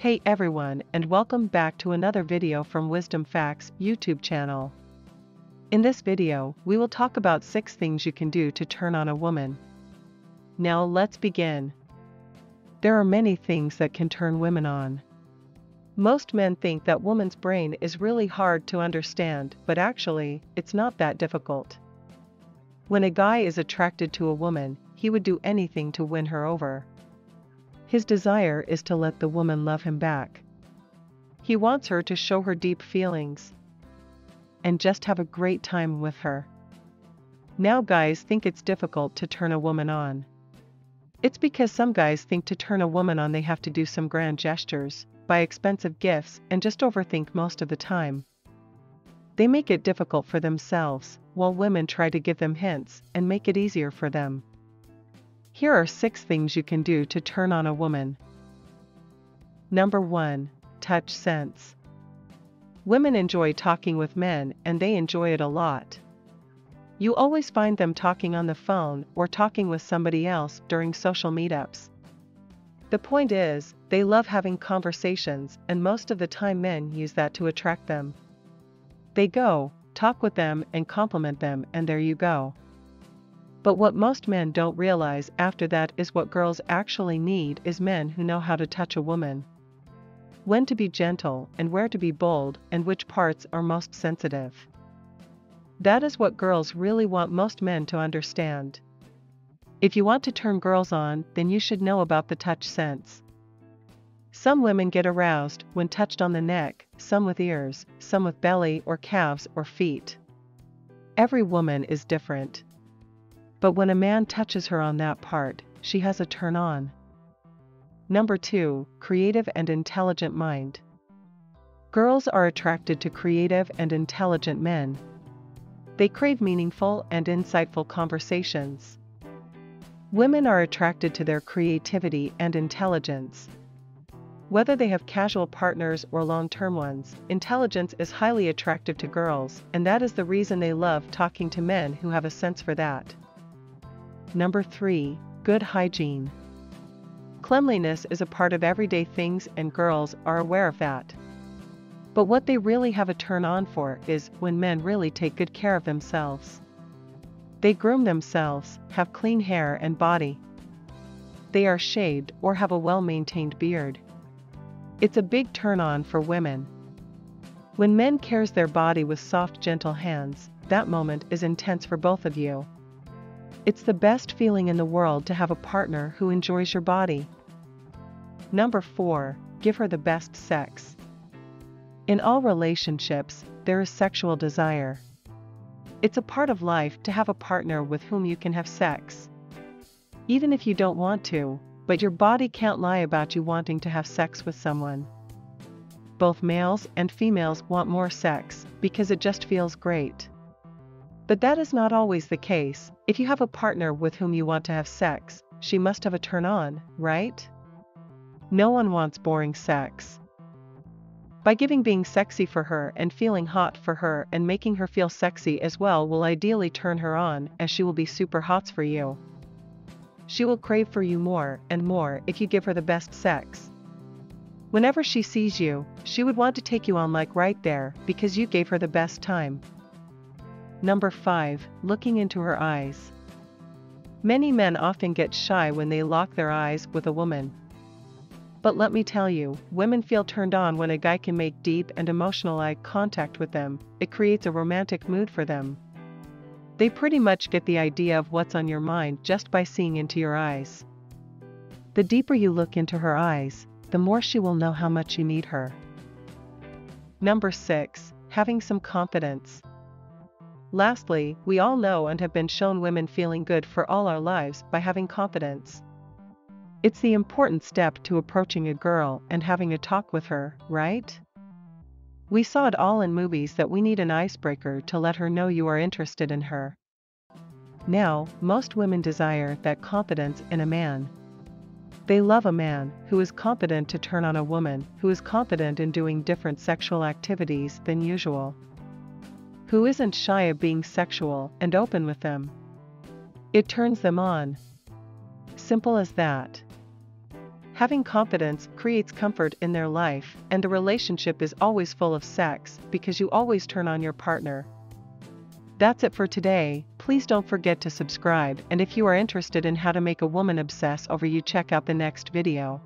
Hey everyone and welcome back to another video from Wisdom Facts YouTube channel. In this video, we will talk about 6 things you can do to turn on a woman. Now let's begin. There are many things that can turn women on. Most men think that woman's brain is really hard to understand, but actually, it's not that difficult. When a guy is attracted to a woman, he would do anything to win her over. His desire is to let the woman love him back. He wants her to show her deep feelings and just have a great time with her. Now guys think it's difficult to turn a woman on. It's because some guys think to turn a woman on they have to do some grand gestures, buy expensive gifts, and just overthink most of the time. They make it difficult for themselves, while women try to give them hints and make it easier for them. Here are 6 things you can do to turn on a woman. Number 1. Touch sense. Women enjoy talking with men and they enjoy it a lot. You always find them talking on the phone or talking with somebody else during social meetups. The point is, they love having conversations and most of the time men use that to attract them. They go, talk with them and compliment them and there you go. But what most men don't realize after that is what girls actually need is men who know how to touch a woman. When to be gentle and where to be bold and which parts are most sensitive. That is what girls really want most men to understand. If you want to turn girls on, then you should know about the touch sense. Some women get aroused when touched on the neck, some with ears, some with belly or calves or feet. Every woman is different. But when a man touches her on that part, she has a turn on. Number 2. Creative and intelligent mind. Girls are attracted to creative and intelligent men. They crave meaningful and insightful conversations. Women are attracted to their creativity and intelligence. Whether they have casual partners or long-term ones, intelligence is highly attractive to girls, and that is the reason they love talking to men who have a sense for that. Number 3. Good hygiene. Cleanliness is a part of everyday things and girls are aware of that. But what they really have a turn on for is when men really take good care of themselves. They groom themselves, have clean hair and body. They are shaved or have a well-maintained beard. It's a big turn on for women. When men cares their body with soft gentle hands, that moment is intense for both of you. It's the best feeling in the world to have a partner who enjoys your body. Number 4. Give her the best sex. In all relationships, there is sexual desire. It's a part of life to have a partner with whom you can have sex. Even if you don't want to, but your body can't lie about you wanting to have sex with someone. Both males and females want more sex because it just feels great. But that is not always the case, if you have a partner with whom you want to have sex, she must have a turn on, right? No one wants boring sex. By giving being sexy for her and feeling hot for her and making her feel sexy as well will ideally turn her on as she will be super hot for you. She will crave for you more and more if you give her the best sex. Whenever she sees you, she would want to take you on like right there because you gave her the best time. Number 5. Looking into her eyes. Many men often get shy when they lock their eyes with a woman. But let me tell you, women feel turned on when a guy can make deep and emotional eye contact with them, it creates a romantic mood for them. They pretty much get the idea of what's on your mind just by seeing into your eyes. The deeper you look into her eyes, the more she will know how much you need her. Number 6. Having some confidence. Lastly, we all know and have been shown women feeling good for all our lives by having confidence. It's the important step to approaching a girl and having a talk with her, right? We saw it all in movies that we need an icebreaker to let her know you are interested in her. Now, most women desire that confidence in a man. They love a man who is confident to turn on a woman who is confident in doing different sexual activities than usual who isn't shy of being sexual and open with them. It turns them on. Simple as that. Having confidence creates comfort in their life, and the relationship is always full of sex because you always turn on your partner. That's it for today, please don't forget to subscribe and if you are interested in how to make a woman obsess over you check out the next video.